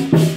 you